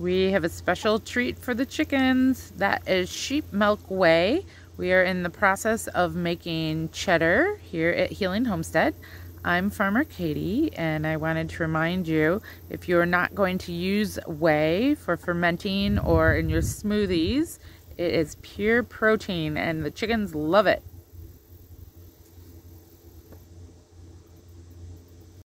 We have a special treat for the chickens. That is sheep milk whey. We are in the process of making cheddar here at Healing Homestead. I'm Farmer Katy and I wanted to remind you if you're not going to use whey for fermenting or in your smoothies, it is pure protein and the chickens love it.